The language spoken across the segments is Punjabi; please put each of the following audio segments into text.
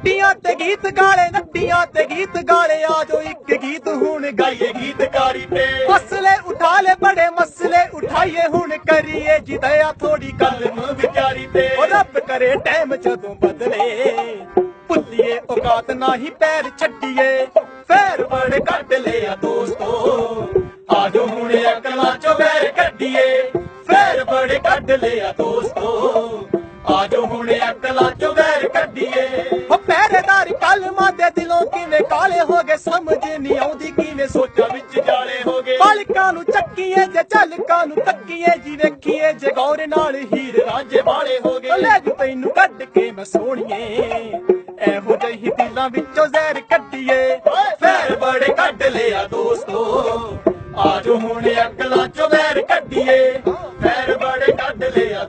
ਨੱਟੀਆਂ ਤੇ ਗੀਤ ਗਾਲੇ, ਨੱਟੀਆਂ ਤੇ ਗੀਤ ਗਾਲੇ ਆ ਜੋ ਇੱਕ ਗੀਤ ਹੁਣ ਗਾਈਏ ਗੀਤਕਾਰੀ ਤੇ। ਮਸਲੇ ਉਠਾ ਲੈ ਬੜੇ ਮਸਲੇ ਉਠਾਈਏ, ਹੁਣ ਕਰੀਏ ਜਿਦਿਆ ਥੋੜੀ ਗੱਲ ਵਿਚਾਰੀ ਤੇ। ਉਹ ਰੱਬ ਕਰੇ ਟਾਈਮ ਜਦੋਂ ਬਦਲੇ, ਭੁੱਲੀਏ ਔਕਾਤ ਨਹੀਂ ਪੈਰ ਛੱਡੀਏ। ਫੇਰ ਬੜ ਕੱਢ ਲਿਆ ਦੋਸਤੋ, ਆਜੋ ਹੁਣ ਅਕਲਾਂ ਚੋਂ ਬੈਰ ਕੱਢੀਏ। ਫੇਰ ਬੜ ਕੱਢ ਲਿਆ ਦੋਸਤੋ, ਆਜੋ ਹੁਣ ਅਕਲਾਂ ਪਹਿਰੇਦਾਰ ਦੇ ਦਿਲੋਂ ਕਿਵੇਂ ਕਾਲੇ ਹੋ ਗਏ, ਸਮਝ ਨਹੀਂ ਆਉਂਦੀ ਕਿਵੇਂ ਸੋਚਾਂ ਵਿੱਚ ਜਾਲੇ ਹੋ ਗਏ। ਬਾਲਿਕਾਂ ਨੂੰ ਚੱਕੀਏ ਜੇ, ਝਲਕਾਂ ਨੂੰ ਤੱਕੀਏ ਜੀ, ਵੇਖੀਏ ਜੇ ਗੌਰ ਨਾਲ ਹੀਰ ਰਾਂਝੇ ਵਾਲੇ ਹੋ ਗਏ। ਲੈ ਜੂ ਤੈਨੂੰ ਕੱਢ ਕੇ ਮੈਂ ਸੋਹਣੀਏ, ਇਹੋ ਜਿਹੀ ਦਿਲਾਂ ਵਿੱਚੋਂ ਜ਼ਹਿਰ ਕੱਢੀਏ। ਫੇਰ ਬੜੇ ਕੱਢ ਲਿਆ ਦੋਸਤੋ, ਆਜੋ ਹੁਣ ਅਕਲਾਂ ਚੋਂ ਵੈਰ ਕੱਢੀਏ। ਫੇਰ ਬੜੇ ਕੱਢ ਲਿਆ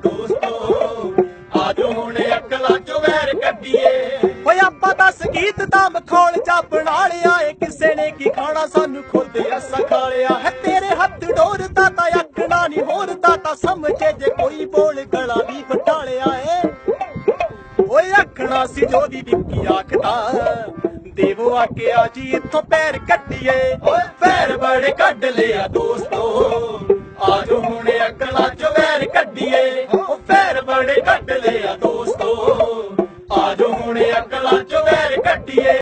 ਗੀਤ ਦਾ ਮਖੌਲ ਚਾ ਬਣਾ ਲਿਆ ਏ ਕਿਸੇ ਨੇ ਕੀ ਖਾਣਾ ਸਾਨੂੰ ਖੁਦ ਅਸਾਂ ਖਾ ਲਿਆ ਹੈ। ਤੇਰੇ ਹੱਥ ਡੋਰਦਾ ਤਾਂ ਅੱਖਣਾ ਨਹੀਂ ਹੋਰਦਾ ਤਾਂ ਸਮਝੇ ਜੇ ਕੋਈ ਬੋਲ ਗਲਾ ਵੀ ਵਟਾ ਲਿਆ ਏ। ਓਏ ਆਖਣਾ ਸੀ ਜੋ ਦੀ ਵਿੱਕੀ ਆਖਦਾ, ਦੇਵੋ ਆ ਆ ਜੀ ਇੱਥੋਂ ਪੈਰ ਕੱਢੀਏ। ਓਏ ਪੈਰ ਬੜੇ ਕੱਢ ਲਿਆ ਦੋਸਤੋ। ਆਜੋ ਹੁਣ ਅਕਲਾਂ ਚੋਂ ਪੈਰ ਕੱਢੀਏ